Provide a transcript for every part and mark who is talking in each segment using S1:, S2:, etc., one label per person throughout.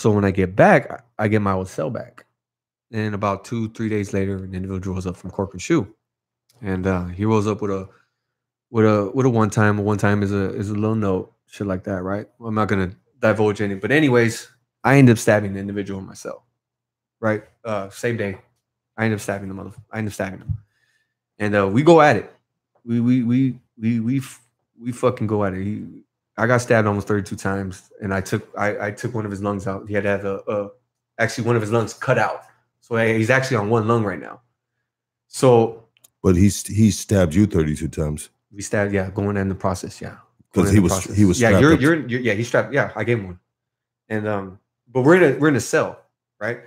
S1: So when I get back, I, get my old cell back. And about two, three days later, an individual rolls up from Corcoran SHU, and uh, he rolls up with a with a with a one time. A one time is a is a little note, shit like that, right? I'm not gonna divulge any, but anyways, I end up stabbing the individual myself, right? Uh, same day, I end up stabbing the mother. I end up stabbing him, and uh, we go at it. We we we we we we fucking go at it. He, I got stabbed almost 32 times, and I took I, I took one of his lungs out. He had to have a, a actually one of his lungs cut out, so he's actually on one lung right now. So
S2: But he's he stabbed you 32 times.
S1: we stabbed, yeah, going in the process, yeah.
S2: Because he was
S1: process.
S2: he was
S1: yeah, you're, you're you're yeah, he's strapped. Yeah, I gave him one, and um, but we're in a we're in a cell, right?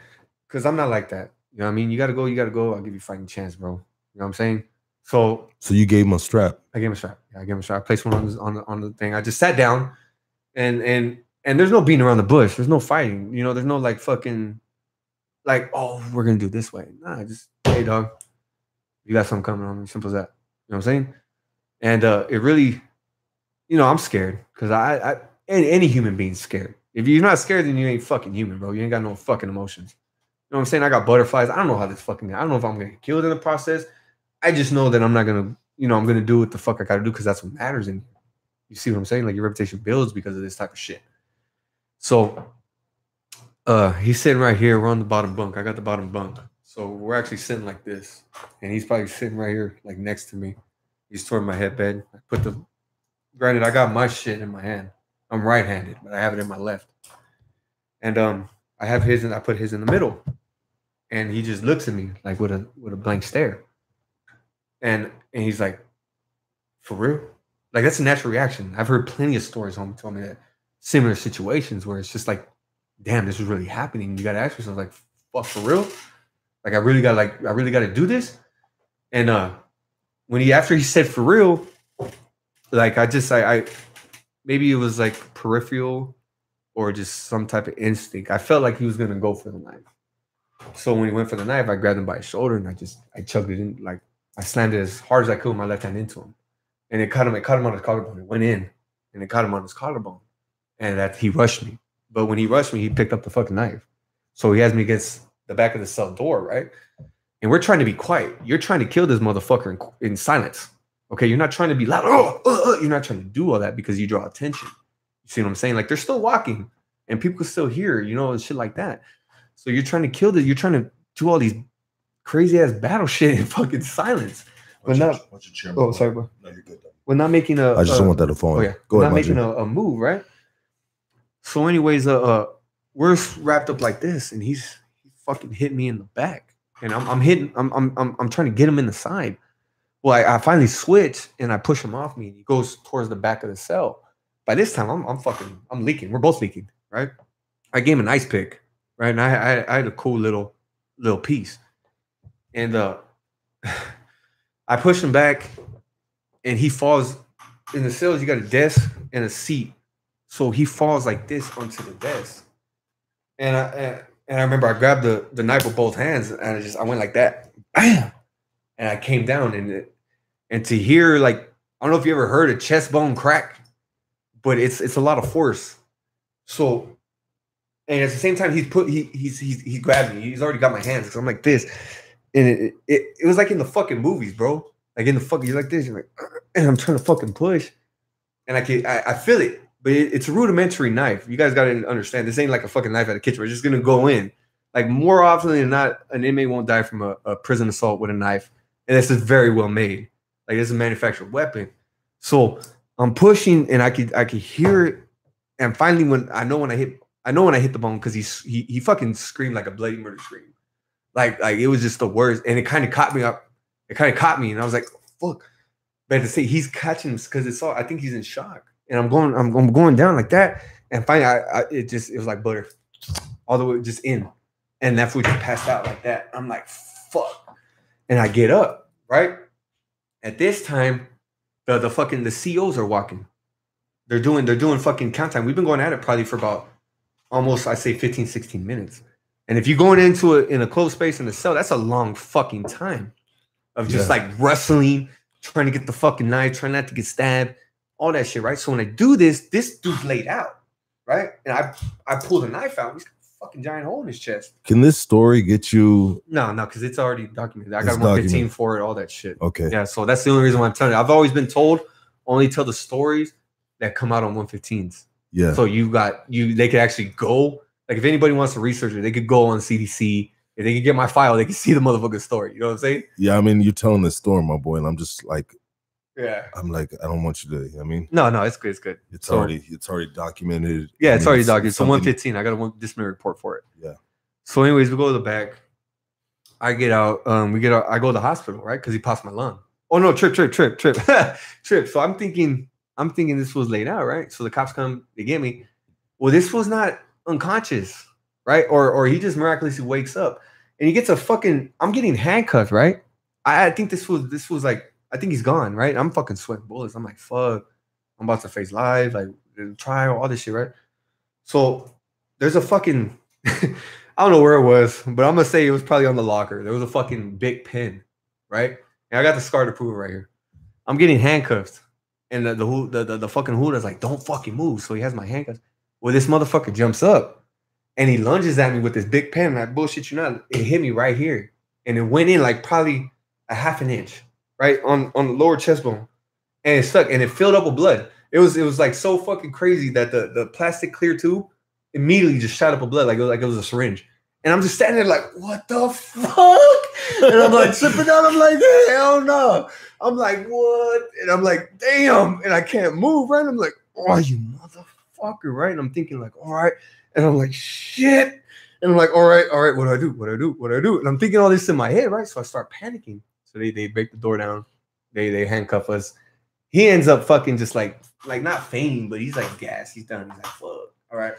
S1: Because I'm not like that. You know what I mean? You got to go, you got to go. I'll give you a fighting chance, bro. You know what I'm saying? So
S2: So you gave him a strap.
S1: I gave him a strap. Yeah, I gave him a strap. I placed one on the, on the on the thing. I just sat down, and and and there's no beating around the bush. There's no fighting. You know, there's no like fucking, like oh we're gonna do it this way. Nah, just hey dog, you got something coming on me. Simple as that. You know what I'm saying? And uh it really, you know, I'm scared because I I any, any human being's scared. If you're not scared, then you ain't fucking human, bro. You ain't got no fucking emotions. You know what I'm saying? I got butterflies. I don't know how this fucking. I don't know if I'm gonna get killed in the process. I just know that I'm not gonna, you know, I'm gonna do what the fuck I gotta do because that's what matters in here. You see what I'm saying? Like your reputation builds because of this type of shit. So uh he's sitting right here. We're on the bottom bunk. I got the bottom bunk. So we're actually sitting like this. And he's probably sitting right here, like next to me. He's toward my headbed. I put the granted, I got my shit in my hand. I'm right-handed, but I have it in my left. And um I have his and I put his in the middle. And he just looks at me like with a with a blank stare. And and he's like, for real? Like that's a natural reaction. I've heard plenty of stories homie told me that similar situations where it's just like, damn, this is really happening. You gotta ask yourself, like, fuck for real? Like I really gotta like I really gotta do this. And uh when he after he said for real, like I just I, I maybe it was like peripheral or just some type of instinct. I felt like he was gonna go for the knife. So when he went for the knife, I grabbed him by his shoulder and I just I chugged it in like I slammed it as hard as I could with my left hand into him. And it cut him, it cut him on his collarbone. It went in and it cut him on his collarbone. And that he rushed me. But when he rushed me, he picked up the fucking knife. So he has me against the back of the cell door, right? And we're trying to be quiet. You're trying to kill this motherfucker in, in silence. Okay, you're not trying to be loud. Oh, you're not trying to do all that because you draw attention. You see what I'm saying? Like they're still walking, and people still hear, you know, and shit like that. So you're trying to kill this. You're trying to do all these crazy ass battle shit in fucking silence. But not. Oh, sorry, bro.
S2: No, you're good.
S1: We're not making a.
S2: I just
S1: a-
S2: don't want that to fall.
S1: Oh yeah,
S2: Go
S1: we're
S2: ahead,
S1: not making a, a move, right? So, anyways, uh, uh, we're wrapped up like this, and he's he fucking hit me in the back, and I'm I'm hitting, I'm I'm I'm, I'm trying to get him in the side. Well, I, I finally switch and I push him off me, and he goes towards the back of the cell. By this time, I'm I'm fucking I'm leaking. We're both leaking, right? I gave him an ice pick, right? And I I, I had a cool little little piece, and uh, I push him back, and he falls in the cells. You got a desk and a seat, so he falls like this onto the desk. And I and, I remember I grabbed the the knife with both hands, and I just I went like that, bam, and I came down, and it, and to hear like I don't know if you ever heard a chest bone crack, but it's it's a lot of force. So, and at the same time, he's put he he's he's he grabbed me. He's already got my hands because I'm like this, and it, it it was like in the fucking movies, bro. Like in the fucking you're like this, you're like, and I'm trying to fucking push, and I can I, I feel it, but it, it's a rudimentary knife. You guys got to understand. This ain't like a fucking knife at a kitchen. We're just gonna go in. Like more often than not, an inmate won't die from a, a prison assault with a knife, and this is very well made. Like this is a manufactured weapon. So I'm pushing, and I could I could hear it, and finally when I know when I hit I know when I hit the bone because he's he he fucking screamed like a bloody murder scream, like like it was just the worst, and it kind of caught me up. It kind of caught me, and I was like, "Fuck!" But to say he's catching because it's all I think he's in shock, and I'm going I'm, I'm going down like that, and finally I, I it just it was like butter, all the way just in, and that food just passed out like that. I'm like, "Fuck!" And I get up right at this time, the the fucking the COs are walking. They're doing they're doing fucking count time. We've been going at it probably for about almost I say 15, 16 minutes. And if you're going into it in a closed space in a cell, that's a long fucking time of just
S2: Yeah.
S1: like wrestling, trying to get the fucking knife, trying not to get stabbed, all that shit, right? So when I do this, this dude's laid out, right? And I I pull the knife out. He's fucking giant hole in his chest.
S2: Can this story get you?
S1: No, no, because it's already documented. I got 115 for it, all that shit.
S2: Okay.
S1: Yeah, so that's the only reason why I'm telling you. I've always been told only tell the stories that come out on 115s.
S2: Yeah.
S1: So you got you they could actually go. Like if anybody wants to research it, they could go on CDC. If they could get my file, they could see the motherfucking story. You know what I'm saying?
S2: Yeah. I mean, you're telling the story, my boy, and I'm just like,
S1: Yeah.
S2: I'm like, I don't want you to. I mean,
S1: No, no, it's good. It's good.
S2: it's
S1: So-
S2: already, it's already documented.
S1: Yeah,
S2: I
S1: it's
S2: mean,
S1: already documented. So
S2: something-
S1: 115. I got a one disciplinary report for it.
S2: Yeah.
S1: So, anyways, we go to the back. I get out. Um, we get out. I go to the hospital, right? Because he passed my lung. Oh no, trip, trip, trip, trip, trip. So I'm thinking, I'm thinking this was laid out, right? So the cops come, they get me. Well, this was not unconscious, right? Or or he just miraculously wakes up and he gets a fucking. I'm getting handcuffed, right? I, I think this was this was like I think he's gone, right? I'm fucking sweating bullets. I'm like, fuck. I'm about to face live, like trial, all this shit, right? So there's a fucking I don't know where it was, but I'm gonna say it was probably on the locker. There was a fucking big pin, right? And I got the scar to prove it right here. I'm getting handcuffed, and the the the, the, the fucking hooter's like, "Don't fucking move." So he has my handcuffs. Well, this motherfucker jumps up, and he lunges at me with this big pen. And I bullshit you not, it hit me right here, and it went in like probably a half an inch, right on on the lower chest bone, and it stuck, and it filled up with blood. It was it was like so fucking crazy that the the plastic clear tube immediately just shot up with blood like it was, like it was a syringe. And I'm just standing there like, what the fuck? And I'm like tripping out. I'm like, hell no. I'm like, what? And I'm like, damn. And I can't move, right? I'm like, oh, you motherfucker, right? And I'm thinking, like, all right. And I'm like, shit. And I'm like, all right, all right, what do I do? What do I do? What do I do? And I'm thinking all this in my head, right? So I start panicking. So they they break the door down. They they handcuff us. He ends up fucking just like like not fainting, but he's like gas. He's done. He's like, fuck. All right.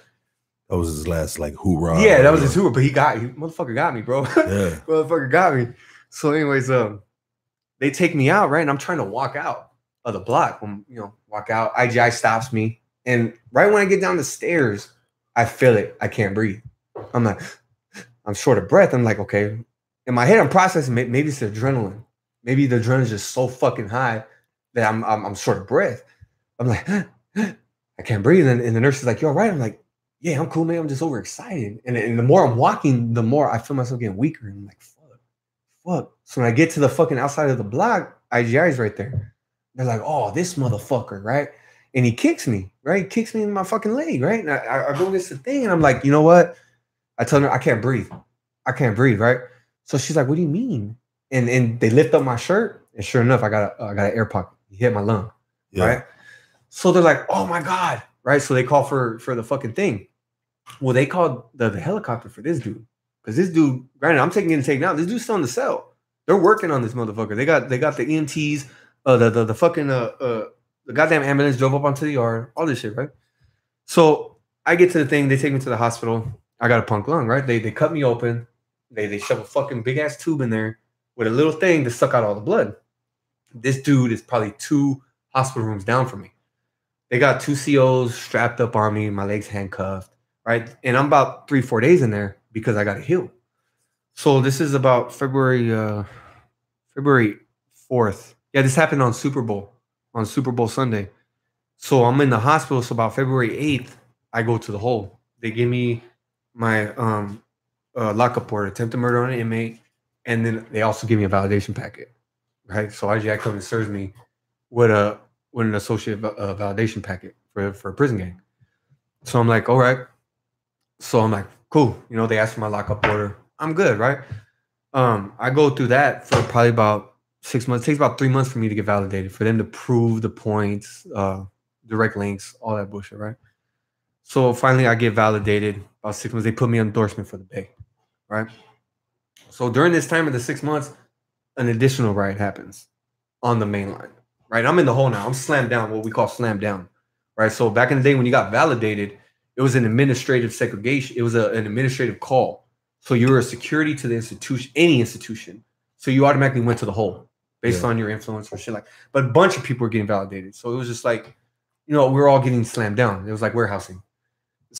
S2: That was his last like hoorah.
S1: Yeah, that was his tour, but he got he motherfucker got me, bro.
S2: Yeah.
S1: motherfucker got me. So, anyways, um, they take me out, right? And I'm trying to walk out of the block. When you know, walk out, IGI stops me. And right when I get down the stairs, I feel it. I can't breathe. I'm like, I'm short of breath. I'm like, okay. In my head, I'm processing may- maybe it's the adrenaline. Maybe the adrenaline's just so fucking high that I'm I'm, I'm short of breath. I'm like, I can't breathe. And, and the nurse is like, you all right? I'm like, yeah, I'm cool, man. I'm just overexcited. And, and the more I'm walking, the more I feel myself getting weaker. And I'm like, fuck, fuck. So when I get to the fucking outside of the block, IGI is right there. They're like, oh, this motherfucker, right? And he kicks me, right? He kicks me in my fucking leg, right? And I, I, go against the thing, and I'm like, you know what? I tell her I can't breathe. I can't breathe, right? So she's like, what do you mean? And and they lift up my shirt, and sure enough, I got a I got an air pocket. He hit my lung
S2: Yeah.
S1: right? So they're like, "Oh my god!" Right? So they call for for the fucking thing. Well, they called the, the helicopter for this dude because this dude, granted, I'm taking it and taking out. This dude's still in the cell. They're working on this motherfucker. They got they got the EMTs, uh, the the the fucking uh, uh the goddamn ambulance drove up onto the yard, all this shit, right? So I get to the thing. They take me to the hospital. I got a punk lung, right? They they cut me open. They they shove a fucking big ass tube in there with a little thing to suck out all the blood. This dude is probably two hospital rooms down from me. They got two COs strapped up on me, my legs handcuffed, right? And I'm about three, four days in there because I got to heal. So this is about February, uh, February 4th. Yeah, this happened on Super Bowl, on Super Bowl Sunday. So I'm in the hospital. So about February 8th, I go to the hole. They give me my um uh, lockup order, attempted murder on an inmate, and then they also give me a validation packet, right? So IGI comes and serves me with a with an associate uh, validation packet for for a prison gang. So I'm like, all right. So I'm like, cool. You know, they asked for my lockup order. I'm good, right? Um, I go through that for probably about six months. It takes about three months for me to get validated, for them to prove the points, uh, direct links, all that bullshit, right? So finally, I get validated. About six months, they put me on endorsement for the Bay, right? So during this time of the six months, an additional riot happens on the main line, right? I'm in the hole now. I'm slammed down, what we call slammed down, right? So back in the day when you got validated, it was an administrative segregation. It was a, an administrative call. So you were a security to the institution, any institution. So you automatically went to the hole based
S2: Yeah.
S1: on your influence or shit like. But a bunch of people were getting validated. So it was just like, you know, we are all getting slammed down. It was like warehousing.